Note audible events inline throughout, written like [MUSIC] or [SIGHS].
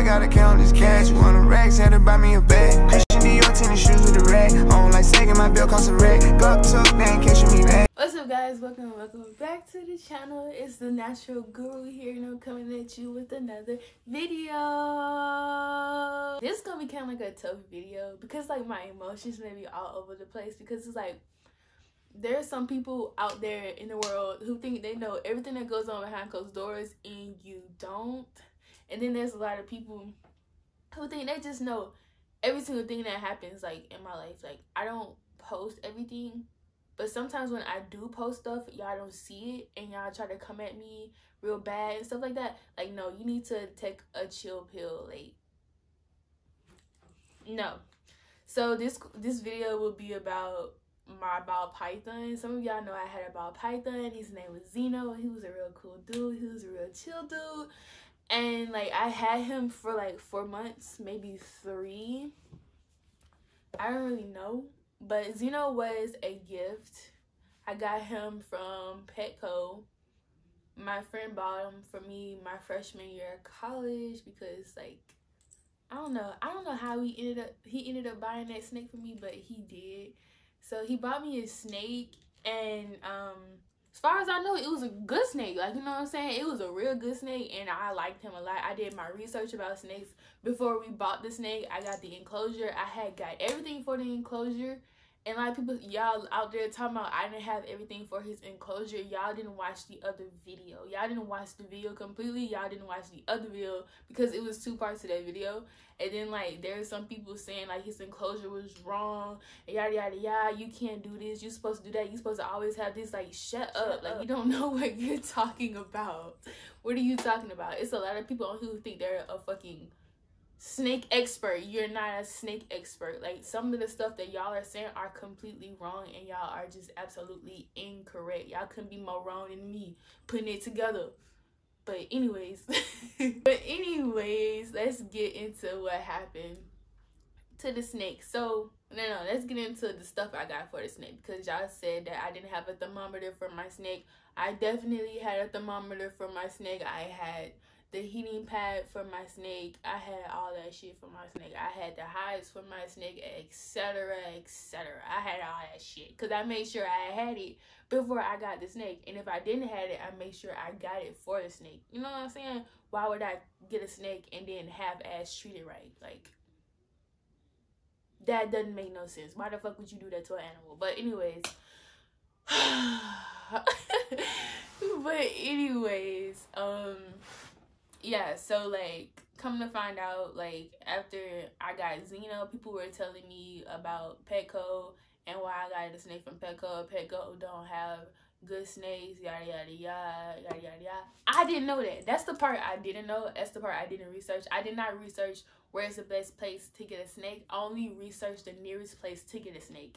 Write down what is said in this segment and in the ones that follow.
I gotta count this cash. Want a racks, had to buy me a bag. Christian Dior tennis shoes with a rack. On like second, my bill cost a rack. Go tuck, they ain't catching me that. What's up guys, welcome welcome back to the channel. It's the Natural Guru here and I'm coming at you with another video. This is gonna be kind of like a tough video because like my emotions may be all over the place because it's like there's some people out there in the world who think they know everything that goes on behind closed doors and you don't. And then there's a lot of people who think they just know every single thing that happens like in my life. Like I don't post everything, but sometimes when I do post stuff, y'all don't see it and y'all try to come at me real bad and stuff like that. Like no, you need to take a chill pill. Like no. So this this video will be about my ball python. Some of y'all know I had a ball python. His name was Zeno. He was a real cool dude. He was a real chill dude. And like I had him for like four months, maybe three. I don't really know. But Zeno was a gift. I got him from Petco. My friend bought him for me my freshman year of college because like I don't know. I don't know how he ended up he ended up buying that snake for me, but he did. So he bought me a snake and um as far as I know, it was a good snake. Like, you know what I'm saying? It was a real good snake, and I liked him a lot. I did my research about snakes before we bought the snake. I got the enclosure. I had got everything for the enclosure. And like people, y'all out there talking about I didn't have everything for his enclosure. Y'all didn't watch the other video. Y'all didn't watch the video completely. Y'all didn't watch the other video because it was two parts to that video. And then like there's some people saying like his enclosure was wrong and yada yada yada. You can't do this. You're supposed to do that. You're supposed to always have this. Like shut up. Like you don't [LAUGHS] know what you're talking about. What are you talking about? It's a lot of people who think they're a fucking snake expert. You're not a snake expert. Like some of the stuff that y'all are saying are completely wrong and y'all are just absolutely incorrect. Y'all couldn't be more wrong than me putting it together. But anyways, [LAUGHS] but anyways, let's get into what happened to the snake. So no, no, let's get into the stuff I got for the snake because y'all said that I didn't have a thermometer for my snake. I definitely had a thermometer for my snake. I had the heating pad for my snake. I had all that shit for my snake. I had the hides for my snake, etc., etc. I had all that shit because I made sure I had it before I got the snake. And if I didn't have it, I made sure I got it for the snake. You know what I'm saying? Why would I get a snake and then have ass treated right? Like that doesn't make no sense. Why the fuck would you do that to an animal? But anyways. [SIGHS] but anyways, um yeah, so like come to find out, like after I got Zeno, people were telling me about Petco and why I got a snake from Petco. Petco don't have good snakes, yada yada yada yada yada yada. I didn't know that. That's the part I didn't know. That's the part I didn't research. I did not research where's the best place to get a snake. I only researched the nearest place to get a snake.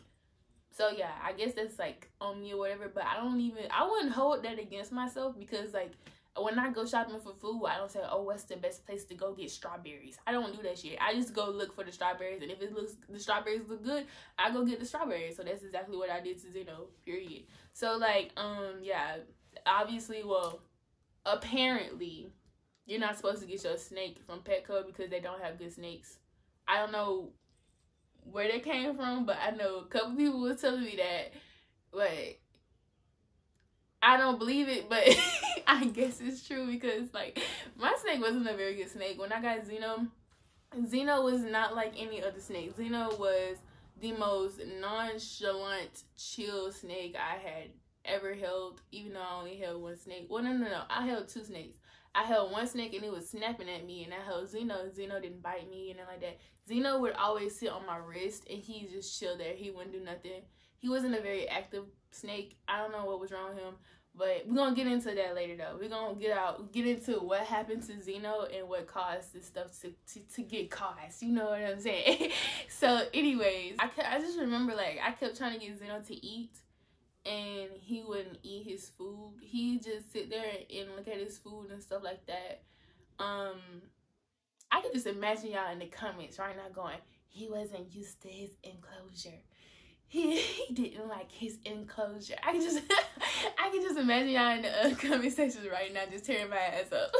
So yeah, I guess that's like on me or whatever. But I don't even. I wouldn't hold that against myself because like when I go shopping for food, I don't say, oh, what's the best place to go get strawberries? I don't do that shit. I just go look for the strawberries, and if it looks the strawberries look good, I go get the strawberries. So that's exactly what I did to Zeno. Period. So like, um, yeah, obviously, well, apparently, you're not supposed to get your snake from Petco because they don't have good snakes. I don't know where they came from, but I know a couple people was telling me that, but I don't believe it, but [LAUGHS] [LAUGHS] I guess it's true because like my snake wasn't a very good snake. When I got Zeno, Zeno was not like any other snake. Zeno was the most nonchalant, chill snake I had ever held, even though I only held one snake. Well, no, no, no. I held two snakes. I held one snake and it was snapping at me, and I held Zeno. Zeno didn't bite me and like that. Zeno would always sit on my wrist and he just chill there. He wouldn't do nothing. He wasn't a very active snake. I don't know what was wrong with him. But we're gonna get into that later though. We're gonna get out get into what happened to Zeno and what caused this stuff to, to, to get caused. You know what I'm saying? [LAUGHS] so anyways, I I just remember like I kept trying to get Zeno to eat and he wouldn't eat his food. He just sit there and look at his food and stuff like that. Um I can just imagine y'all in the comments right now going, he wasn't used to his enclosure he, [LAUGHS] he didn't like his enclosure. I can just [LAUGHS] I can just imagine y'all in the uh, [LAUGHS] comment sections right now just tearing my ass up.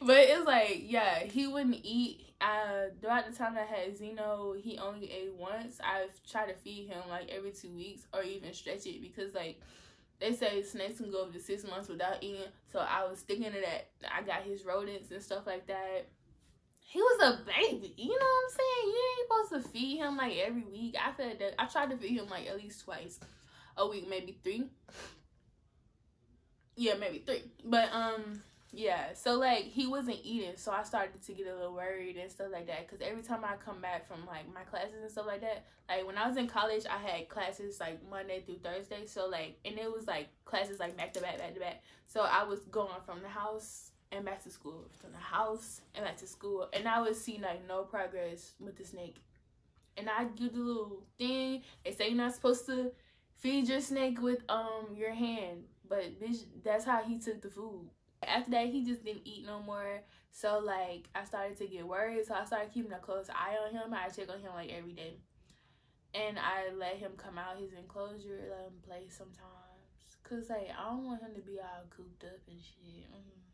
but it's like, yeah, he wouldn't eat. Uh, throughout the time I had Zeno, he only ate once. I've tried to feed him like every two weeks or even stretch it because like they say snakes can go up to six months without eating. So I was sticking to that. I got his rodents and stuff like that. He was a baby, you know what I'm saying? You ain't supposed to feed him like every week. I fed that I tried to feed him like at least twice a week, maybe three. Yeah, maybe three. But um yeah, so like he wasn't eating, so I started to get a little worried and stuff like that. Cause every time I come back from like my classes and stuff like that, like when I was in college, I had classes like Monday through Thursday. So like, and it was like classes like back to back, back to back. So I was going from the house and back to school, from the house and back to school, and I would see like no progress with the snake. And I do the little thing. They say you're not supposed to feed your snake with um your hand, but bitch, that's how he took the food after that, he just didn't eat no more. So like I started to get worried. So I started keeping a close eye on him. I check on him like every day. And I let him come out his enclosure, let him play sometimes. Cause like I don't want him to be all cooped up and shit. Mm-hmm.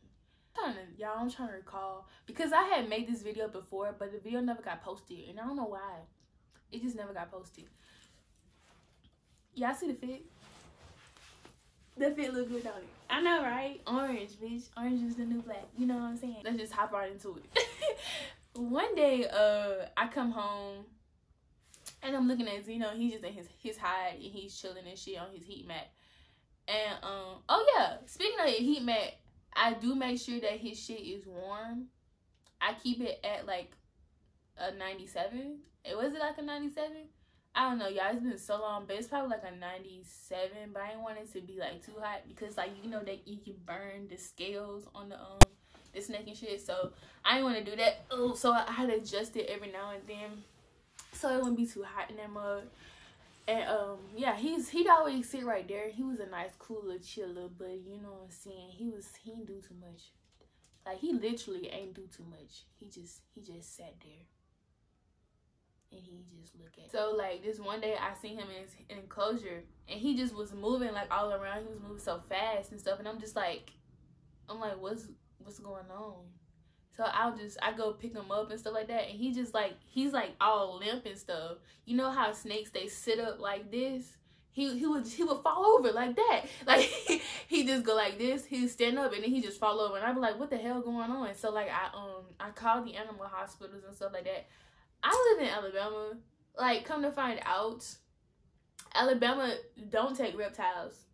Trying to, y'all, I'm trying to recall because I had made this video before, but the video never got posted, and I don't know why. It just never got posted. Y'all see the fit? The fit look good on it. I know, right? Orange, bitch. Orange is the new black. You know what I'm saying? Let's just hop right into it. [LAUGHS] One day, uh, I come home and I'm looking at Zeno. He's just in his his hide and he's chilling and shit on his heat mat. And um, oh yeah, speaking of your heat mat, I do make sure that his shit is warm. I keep it at like a 97. It was it like a 97? I don't know, y'all. It's been so long, but it's probably like a 97. But I didn't want it to be like too hot because like you know that you can burn the scales on the um the snake and shit. So I didn't want to do that. Oh, so I had to adjust it every now and then, so it wouldn't be too hot in that mug. And um yeah, he's he'd always sit right there. He was a nice, cooler, chiller, but you know what I'm saying. He was he didn't do too much. Like he literally ain't do too much. He just he just sat there and he just look at. So like this one day I seen him in enclosure and he just was moving like all around. He was moving so fast and stuff, and I'm just like, I'm like, what's what's going on? So I'll just I go pick him up and stuff like that, and he just like he's like all limp and stuff. You know how snakes they sit up like this. He, he would he would fall over like that. [LAUGHS] Like he just go like this. He'd stand up and then he just fall over, and I'd be like, "What the hell going on?" So like I um I called the animal hospitals and stuff like that. I live in Alabama. Like, come to find out, Alabama don't take reptiles.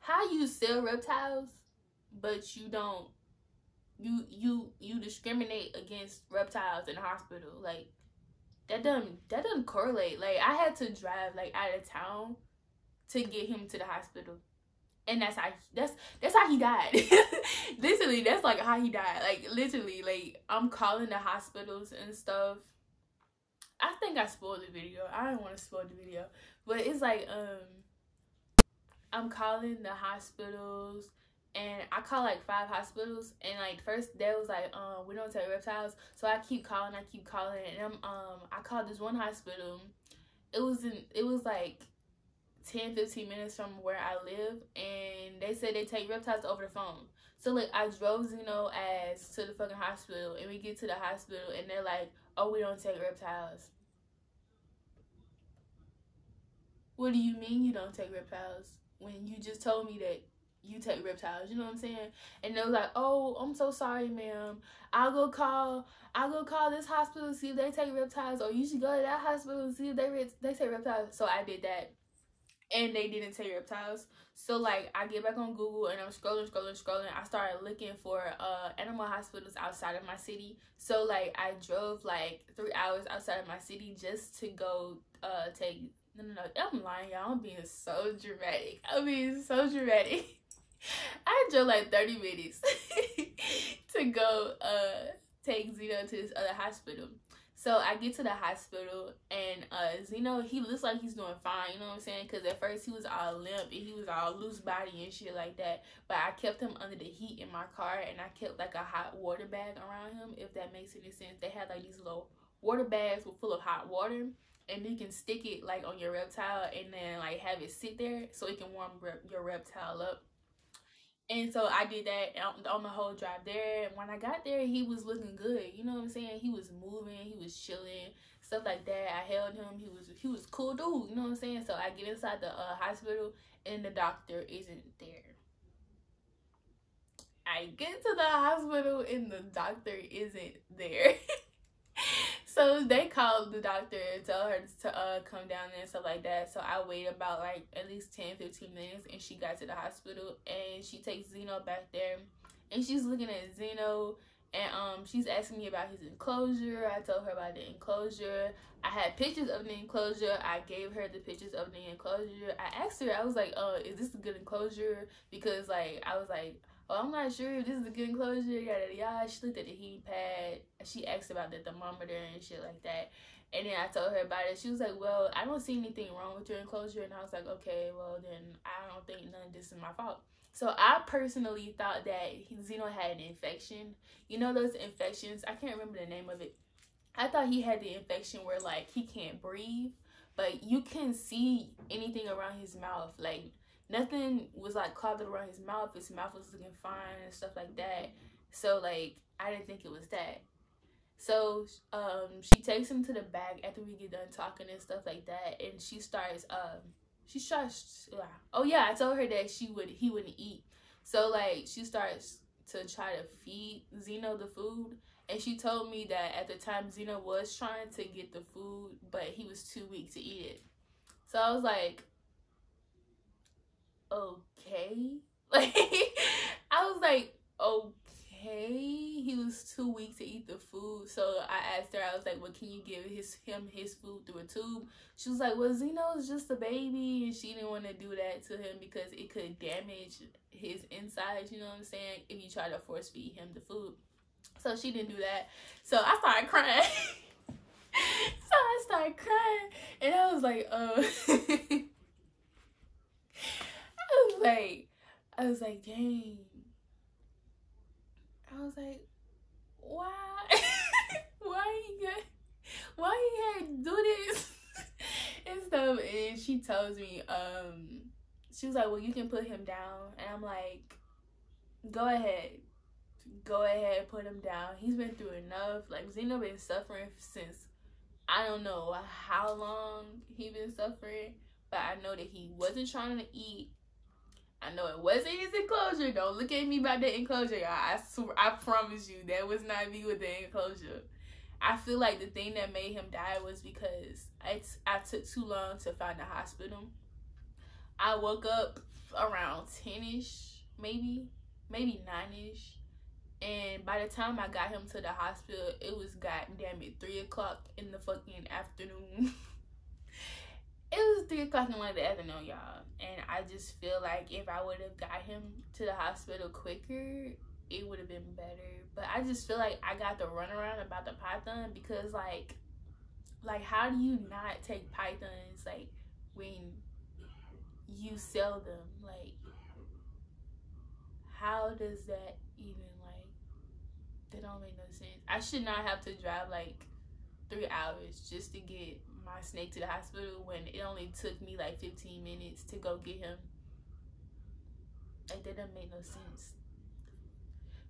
How you sell reptiles, but you don't you you you discriminate against reptiles in the hospital. Like that doesn't that doesn't correlate. Like I had to drive like out of town to get him to the hospital. And that's how that's that's how he died. [LAUGHS] Literally that's like how he died. Like literally like i'm calling the hospitals and stuff. I think i spoiled the video. I don't want to spoil the video. But it's like um i'm calling the hospitals and I call like five hospitals and like first they was like um we don't take reptiles so I keep calling I keep calling and I'm um I called this one hospital it was in it was like 10 15 minutes from where I live and they said they take reptiles over the phone. So like I drove Zeno ass to the fucking hospital and we get to the hospital and they're like, Oh, we don't take reptiles. What do you mean you don't take reptiles? When you just told me that you take reptiles, you know what I'm saying? And they're like, Oh, I'm so sorry, ma'am. I'll go call I'll go call this hospital see if they take reptiles or you should go to that hospital and see if they they take reptiles. So I did that and they didn't take reptiles. So like I get back on Google and I'm scrolling, scrolling, scrolling. I started looking for uh animal hospitals outside of my city. So like I drove like three hours outside of my city just to go uh take no no no I'm lying y'all I'm being so dramatic. I'm being so dramatic. [LAUGHS] I drove like 30 minutes [LAUGHS] to go uh take Zeno to this other hospital. So I get to the hospital and uh Zeno, he looks like he's doing fine, you know what I'm saying? Because at first he was all limp and he was all loose body and shit like that. But I kept him under the heat in my car and I kept like a hot water bag around him, if that makes any sense. They had like these little water bags full of hot water and you can stick it like on your reptile and then like have it sit there so it can warm your reptile up And so I did that on, the whole drive there. And when I got there, he was looking good. You know what I'm saying? He was moving, he was chilling, stuff like that. I held him. He was he was cool dude. You know what I'm saying? So I get inside the uh, hospital, and the doctor isn't there. I get to the hospital, and the doctor isn't there. [LAUGHS] so they called the doctor and tell her to uh come down there and stuff like that. So I wait about like at least 10, 15 minutes and she got to the hospital and she takes Zeno back there and she's looking at Zeno and um she's asking me about his enclosure. I told her about the enclosure. I had pictures of the enclosure. I gave her the pictures of the enclosure. I asked her, I was like, uh, is this a good enclosure? Because like I was like, oh, I'm not sure if this is a good enclosure. Yada yada. She looked at the heat pad. She asked about the thermometer and shit like that. And then I told her about it. She was like, well, I don't see anything wrong with your enclosure. And I was like, okay, well then I don't think none of this is my fault. So I personally thought that Zeno had an infection. You know those infections? I can't remember the name of it. I thought he had the infection where like he can't breathe, but you can see anything around his mouth. Like nothing was like clogged around his mouth. His mouth was looking fine and stuff like that. So like I didn't think it was that. So um she takes him to the back after we get done talking and stuff like that and she starts um she starts oh yeah, I told her that she would he wouldn't eat. So like she starts to try to feed Zeno the food and she told me that at the time Zeno was trying to get the food but he was too weak to eat it. So I was like, okay. [LAUGHS] Like I was like, okay. He was too weak to eat the food. So I asked her, I was like, well, can you give his him his food through a tube? She was like, well, Zeno's just a baby and she didn't want to do that to him because it could damage his insides, you know what I'm saying, if you try to force feed him the food. So she didn't do that. So I started crying. [LAUGHS] so I started crying and I was like, was uh, [LAUGHS] like, I was like, dang. I was like, why? [LAUGHS] why he got, why he had to do this [LAUGHS] and stuff? And she tells me, um, she was like, well, you can put him down. And I'm like, go ahead. Go ahead, put him down. He's been through enough. Like, Zeno been suffering since I don't know how long he been suffering, but I know that he wasn't trying to eat I know it wasn't his enclosure. Don't look at me about the enclosure, y'all. I swear, I promise you, that was not me with the enclosure. I feel like the thing that made him die was because I, I took too long to find the hospital. I woke up around 10ish, maybe, maybe 9ish. And by the time I got him to the hospital, it was goddamn it 3 o'clock in the fucking afternoon. [LAUGHS] it was three o'clock in the afternoon, y'all, and I just feel like if I would have got him to the hospital quicker, it would have been better. But I just feel like I got the runaround about the python because, like, like how do you not take pythons like when you sell them? Like, how does that even like? That don't make no sense. I should not have to drive like three hours just to get my snake to the hospital when it only took me like 15 minutes to go get him. Like that doesn't make no sense.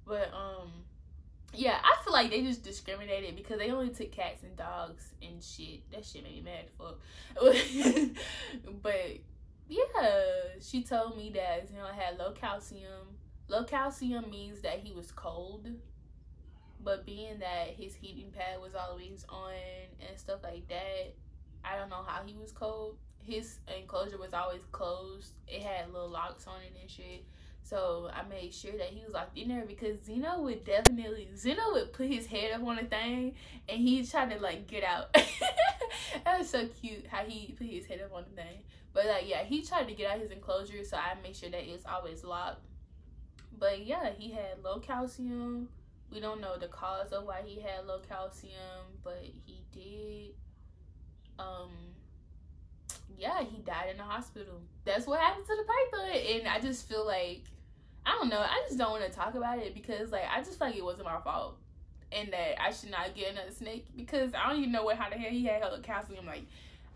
But um yeah, I feel like they just discriminated because they only took cats and dogs and shit. That shit made me mad [LAUGHS] but yeah, she told me that you know I had low calcium. Low calcium means that he was cold but being that his heating pad was always on and stuff like that, I don't know how he was cold. His enclosure was always closed. It had little locks on it and shit. So I made sure that he was locked in there because Zeno would definitely Zeno would put his head up on a thing and he tried to like get out. [LAUGHS] that was so cute how he put his head up on the thing. But like yeah, he tried to get out his enclosure, so I made sure that it was always locked. But yeah, he had low calcium we don't know the cause of why he had low calcium, but he did. Um, yeah, he died in the hospital. That's what happened to the python, and I just feel like I don't know. I just don't want to talk about it because like I just feel like it wasn't my fault, and that I should not get another snake because I don't even know what how the hell he had low calcium. Like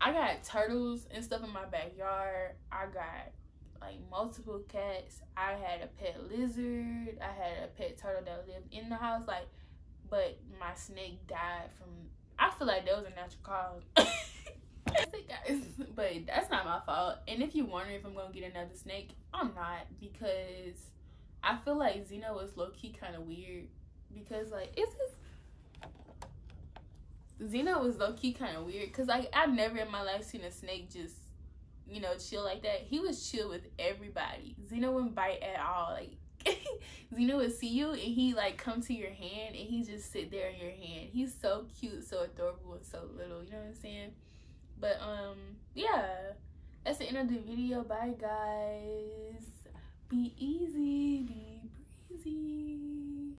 I got turtles and stuff in my backyard. I got like multiple cats. I had a pet lizard. I had a pet turtle that lived in the house. Like, but my snake died from. I feel like that was a natural cause. [LAUGHS] [LAUGHS] But that's not my fault. And if you're wondering if I'm gonna get another snake, I'm not because I feel like Xeno was low key kind of weird because like it's just Xeno was low key kind of weird because like I've never in my life seen a snake just you know chill like that. He was chill with everybody. Xeno wouldn't bite at all. Like [LAUGHS] Xeno would see you and he like come to your hand and he just sit there in your hand. He's so cute, so adorable, and so little. You know what I'm saying? But um, yeah, that's the end of the video. Bye guys. Be easy, be breezy.